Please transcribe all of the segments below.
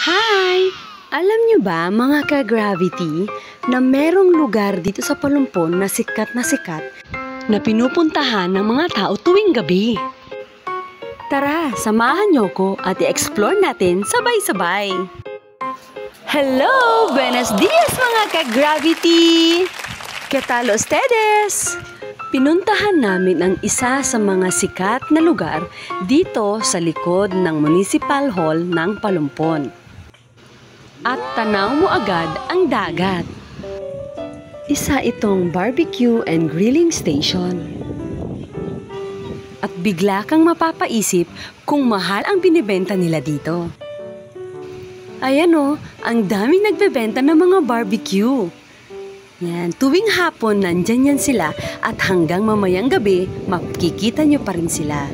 Hi! Alam nyo ba mga ka-gravity na merong lugar dito sa Palumpon na sikat na sikat na pinupuntahan ng mga tao tuwing gabi? Tara, samahan nyo ko at i-explore natin sabay-sabay. Hello! Buenos dias mga ka-gravity! ¿Qué tal ustedes? Pinuntahan namin ang isa sa mga sikat na lugar dito sa likod ng Municipal Hall ng Palumpon. At tanaw mo agad ang dagat. Isa itong barbecue and grilling station. At bigla kang mapapaisip kung mahal ang binibenta nila dito. Ayan o, ang daming nagbebenta ng mga barbecue. Yan, tuwing hapon nandyan yan sila at hanggang mamayang gabi makikita nyo pa rin sila.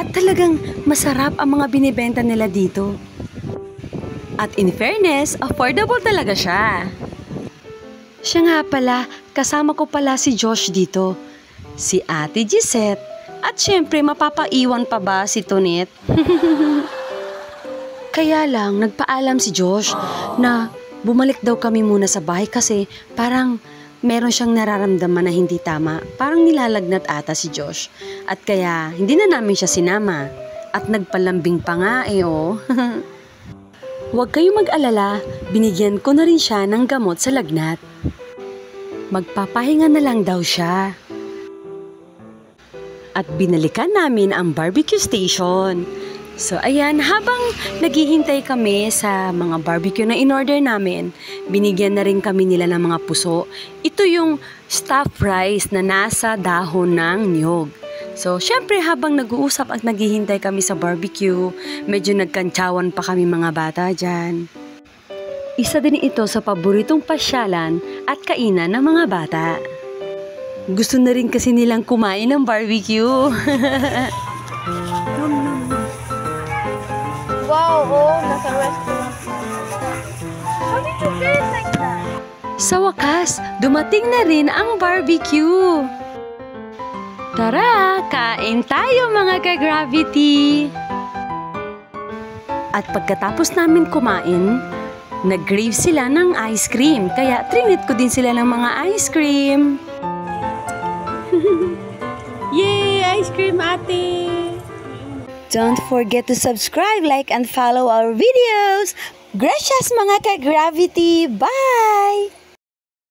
At talagang masarap ang mga binibenta nila dito. At in fairness, affordable talaga siya. Siya nga pala, kasama ko pala si Josh dito. Si Ate Gisette. At syempre, mapapaiwan pa ba si Tonet? Kaya lang, nagpaalam si Josh na bumalik daw kami muna sa bahay kasi parang meron siyang nararamdaman na hindi tama. Parang nilalagnat ata si Josh. At kaya hindi na namin siya sinama. At nagpalambing pa nga eh oh. Huwag kayong mag-alala, binigyan ko na rin siya ng gamot sa lagnat. Magpapahinga na lang daw siya. At binalikan namin ang barbecue station. So ayan, habang naghihintay kami sa mga barbecue na in-order namin, binigyan na rin kami nila ng mga puso. Ito yung stuffed rice na nasa dahon ng niyog. So, syempre habang nag-uusap at naghihintay kami sa barbecue, medyo nagkantsawan pa kami mga bata dyan. Isa din ito sa paboritong pasyalan at kainan ng mga bata. Gusto na rin kasi nilang kumain ng barbecue. Wow, oh, nasa restaurant. How did you get it like that? Sa wakas, dumating na rin ang barbecue. Tara, kain tayo mga ka-gravity! At pagkatapos namin kumain, nag-crave sila ng ice cream. Kaya trinit ko din sila ng mga ice cream. Yay! Ice cream, ate! Don't forget to subscribe, like, and follow our videos. Gracias mga ka-gravity! Bye!